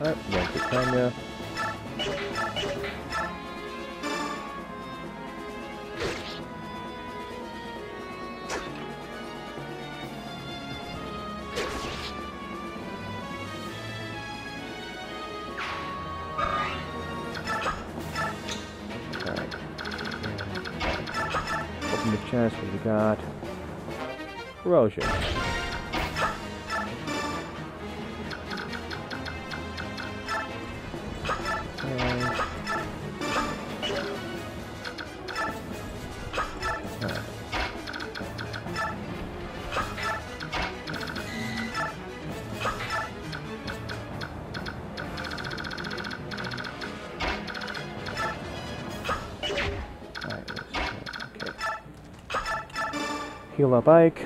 Alright, then Titania. Alright. Open the chest, what we got? Corrosion. Heal up Ike.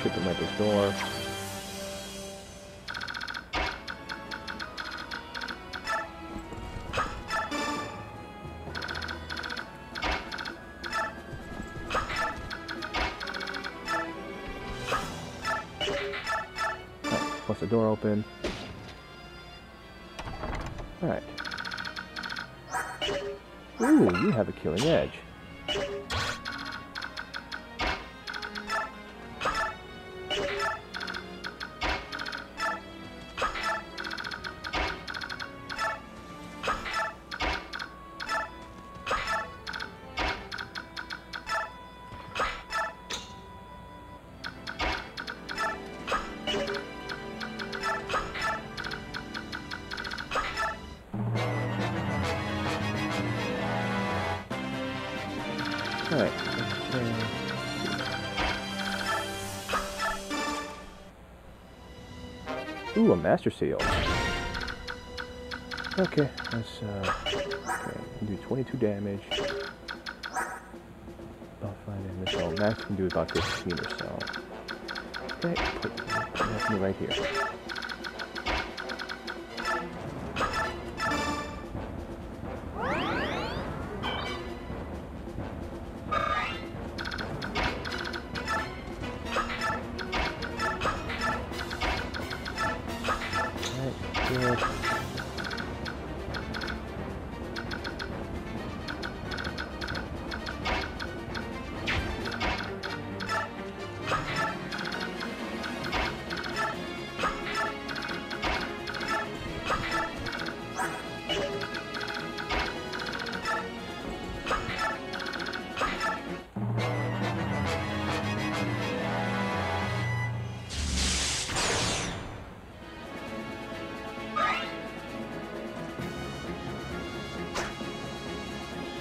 Tripping at this door. Door open. Alright. Ooh, you have a killing edge. Ooh, a master seal. Okay, let's uh okay, do 22 damage. About 5 damage. So max can do about 15 or so. Okay, put, put right here.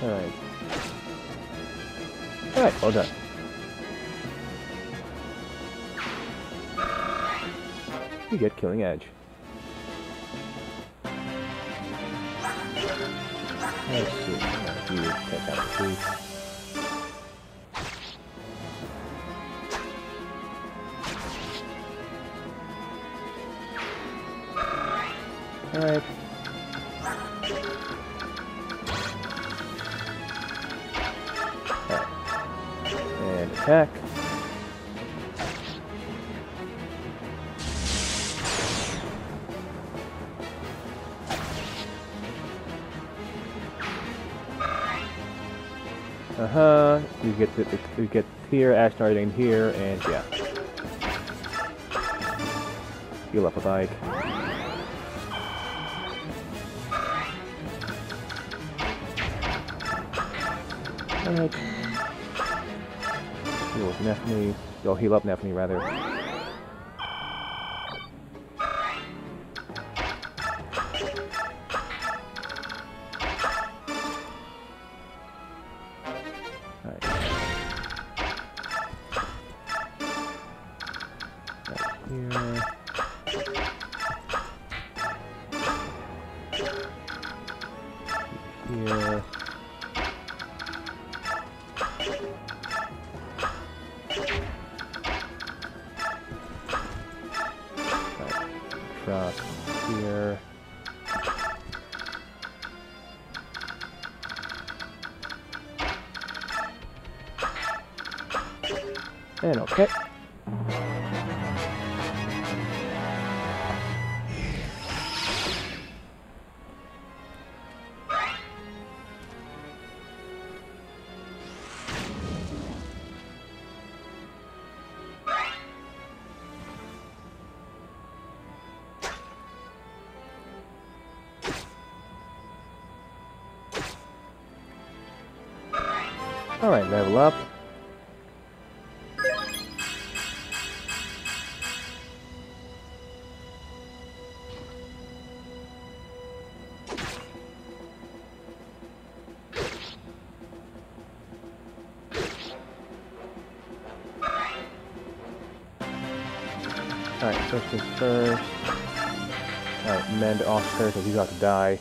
Alright. Alright, well done. You get Killing Edge. You. Alright. Alright. And attack. Uh huh. You get the, you get here, Ash starting here, and yeah. Heal up a bike. Alright. With Nephenee. You'll heal up Nephenee, rather. Alright. Alright, level up. Alright, first things first. Alright, mend Oscar because he's about to die.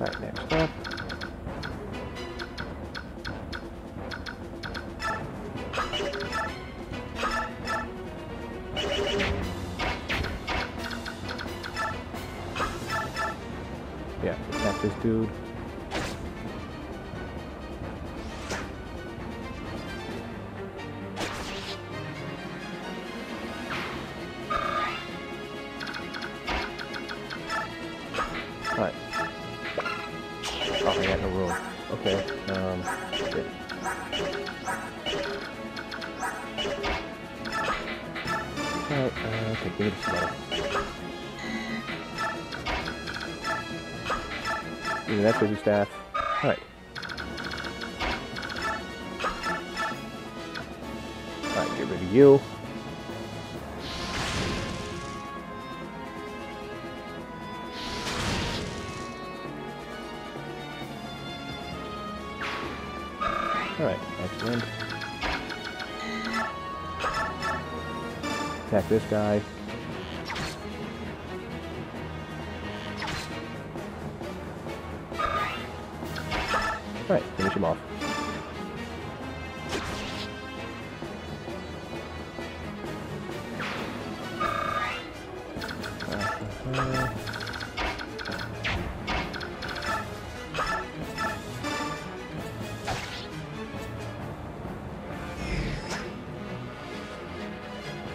Alright, next up. Yeah, attack this dude. Okay, give me the metal. Give me that Physic staff. Alright. Alright, get rid of you. Alright, excellent. Attack this guy. Alright, finish him off.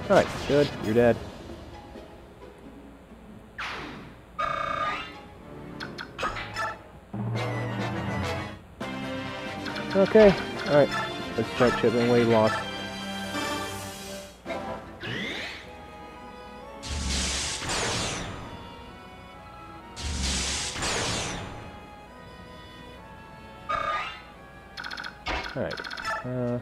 Alright, good. You're dead. Okay, alright. Let's start chipping away lost. Alright. Uh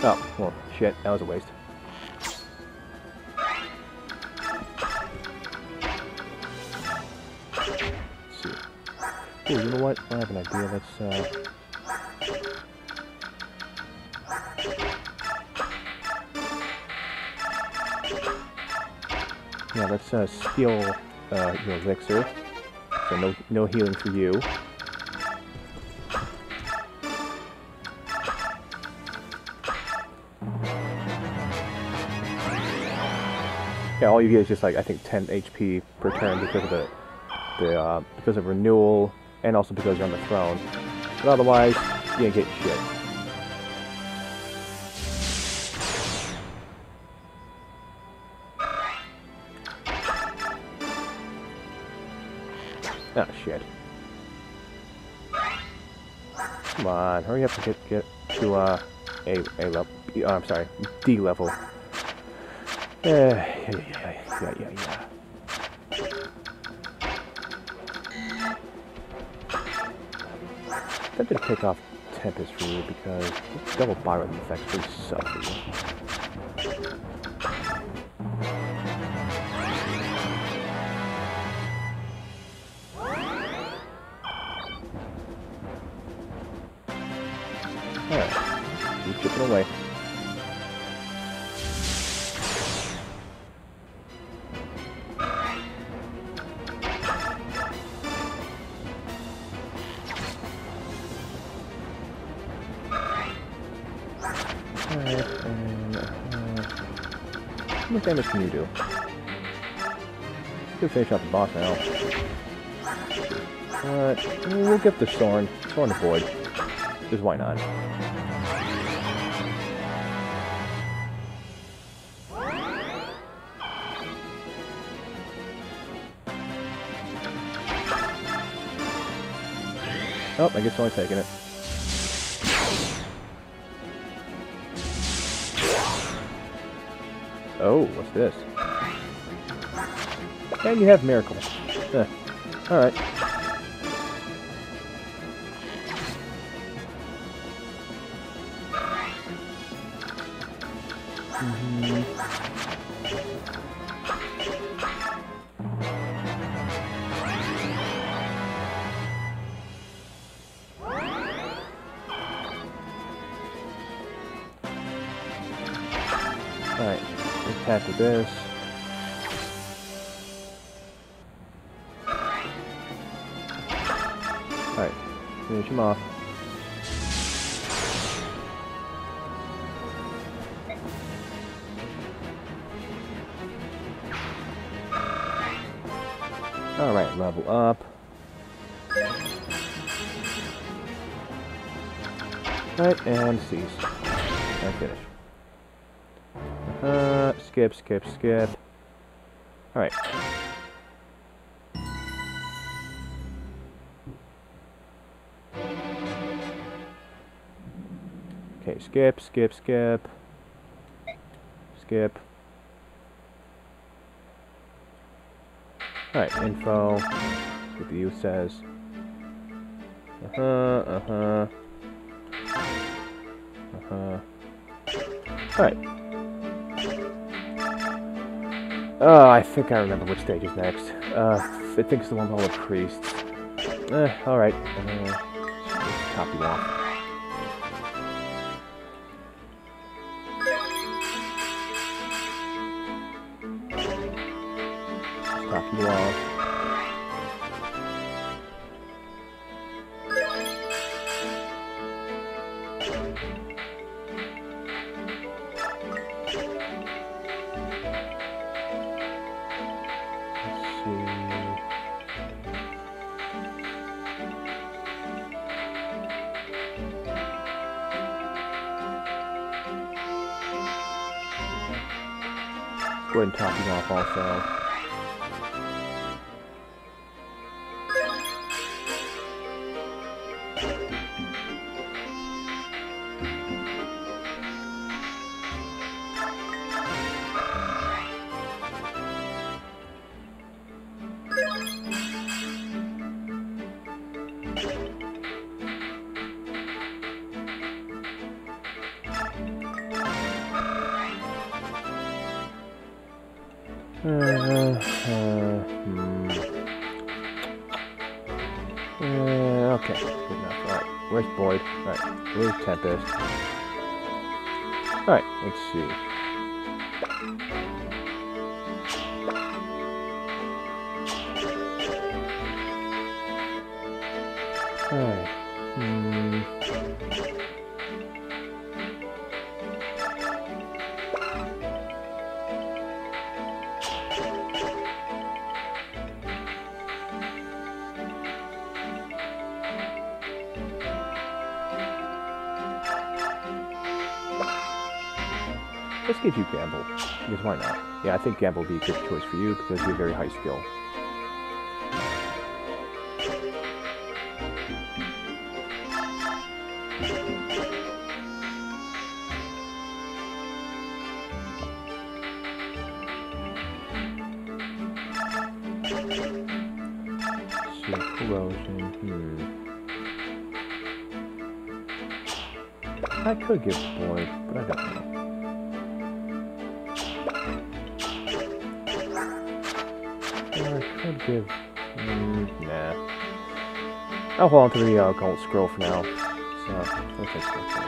Oh, well, shit, that was a waste. You know what? I have an idea. Let's, uh... Yeah, let's, uh, steal, uh, your elixir. So no, no healing for you. Yeah, all you get is just like I think 10 HP per turn because of the the uh, because of renewal and also because you're on the throne. But otherwise, you ain't getting shit. Ah shit. Come on, hurry up and get get to uh A A level. Oh, I'm sorry, D level. Yeah, yeah, yeah, yeah, yeah. I'm tempted to pick off Tempest for you because double Byron effects really suck. Alright, keep chipping away. Damage can you do? Could finish off the boss now. But we'll get the Thorn. Thorn of Void. Because why not? Oh, I guess I'm only taking it. Oh, what's this? And you have Miracle. Huh. Alright. Mm-hmm. Alright, attack with this. Alright, finish him off. Alright, level up. Alright, and cease. And finish. Skip, skip, skip. Alright. Okay, skip, skip, skip. Skip. Alright, info. Youth says. Uh-huh, uh-huh. Uh-huh. Alright. Oh, I think I remember which stage is next. Uh, I think it's the one with all the priests. Eh, alright. Uh, copy off. Copy off. These off also. Uh, hmm. Uh, okay, good enough. Alright, where's Boyd? Alright, where's Tempest? Alright, let's see. Let's give you Gamble, because why not? Yeah, I think Gamble would be a good choice for you because you're very high skill. Could give Boyd, but I don't know. Or I could give. Mm, nah. I'll hold on to the uh, gold scroll for now. So, let's take this. Uh,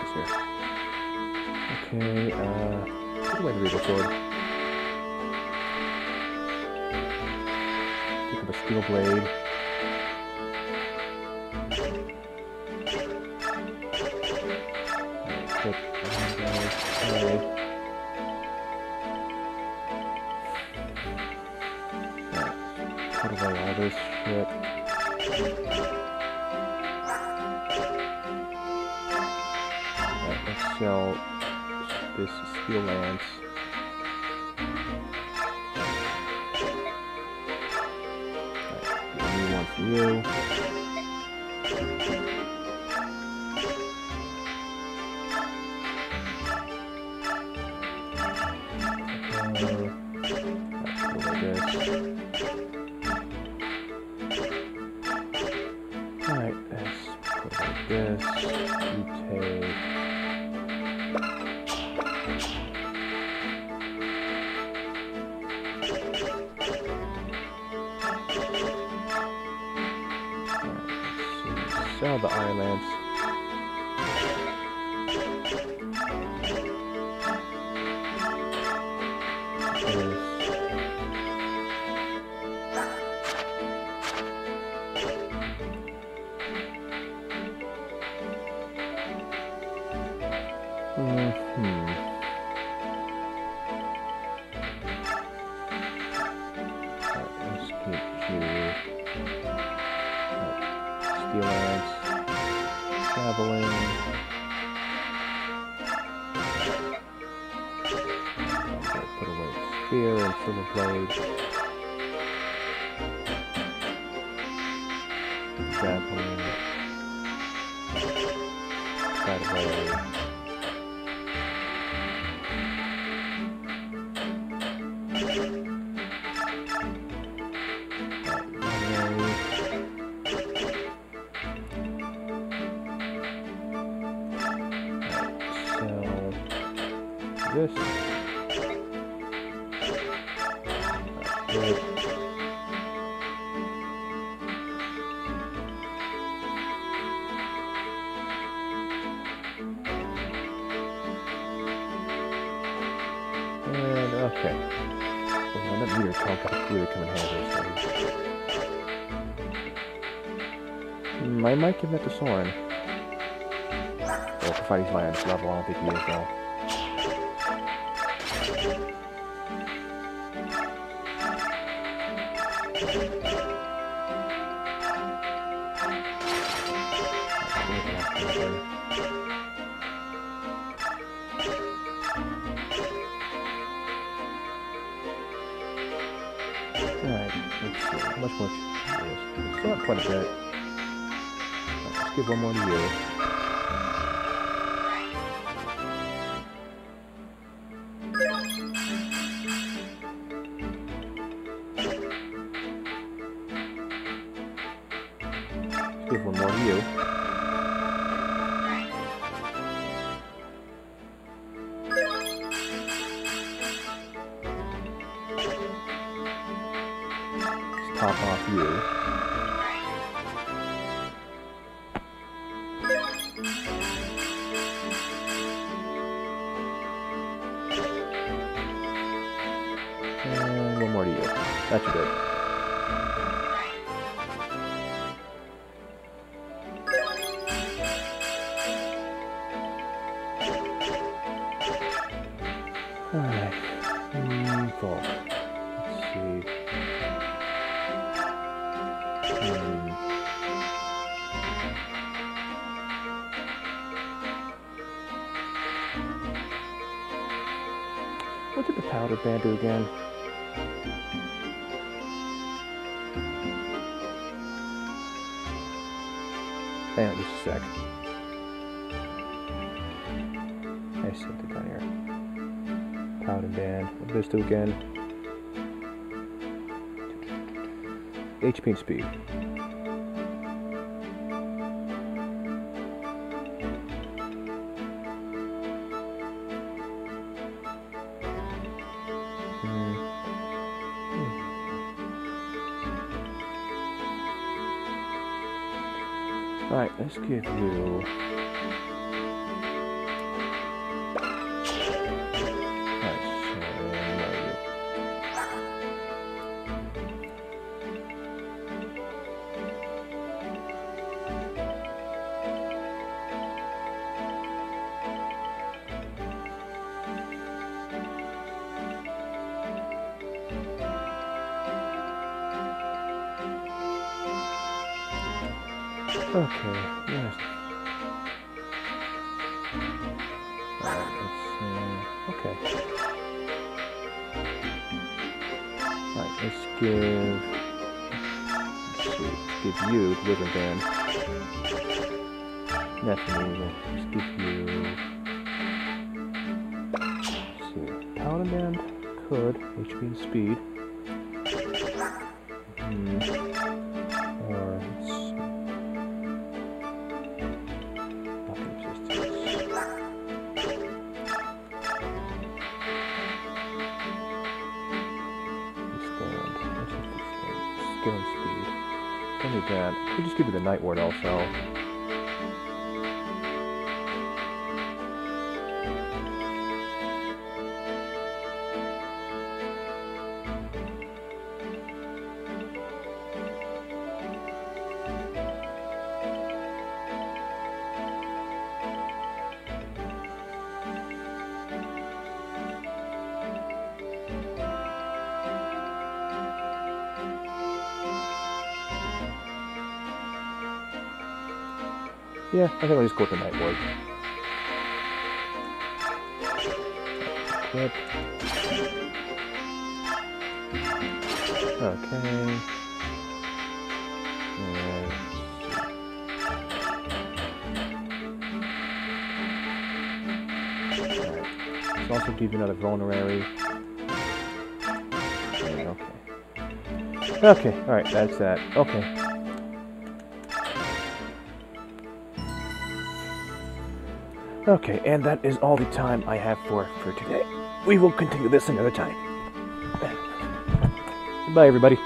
this here. Okay, uh. Away the Reaper Sword. Pick up a Steel Blade. This shit. Alright, let's sell this steel lance. One for you. Sell the Iron spear and silver blade. Traveling. That Okay. Well, that Meteor could really come in handy. So. I might give that to Soren. Well, for fighting my level, I don't think he is though. Give one more do again? HP and speed. Hmm. Hmm. Alright, let's give you. Okay, yes. Alright, let's see. Okay. Alright, let's give. Let's see. Let's give you the Wizard Band. That's amazing. Let's give you. Let's see. Paladin Band could. HP and speed. Need that. Could just give you the Knight Ward also. Yeah, I think I'll just go with the Knight Ward. Yep. Okay. And also give another vulnerary. Okay. Okay, alright, that's that. Okay. Okay, and that is all the time I have for for today. We will continue this another time. Bye, everybody.